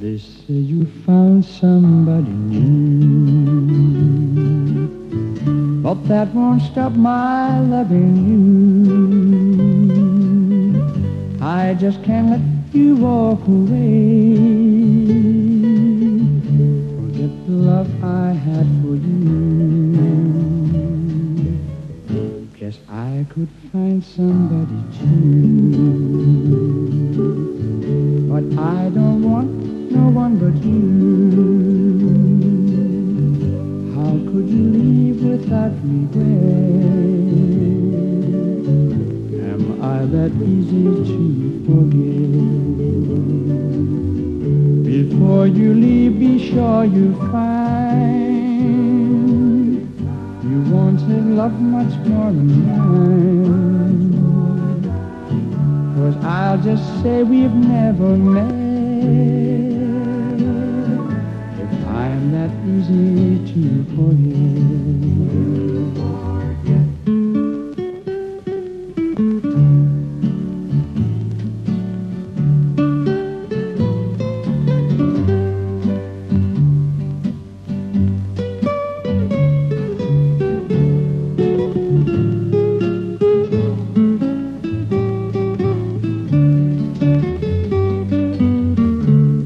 They say you found somebody new, but that won't stop my loving you. I just can't let you walk away. Forget the love I had for you. Guess I could find somebody too. You. How could you leave without me, regret? Am I that easy to forget? Before you leave, be sure you find you won't have loved much more than mine. Cause I'll just say we've never met.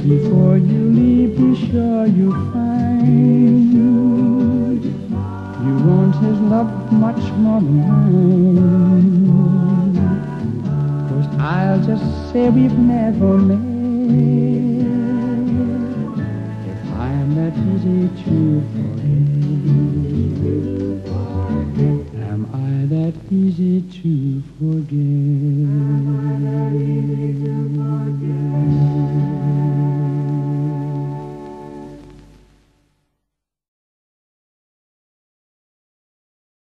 Before you leave, be sure you find you want his love much more than mine. Cause I'll just say we've never met. If I'm that easy to forget. Am I that easy to forget?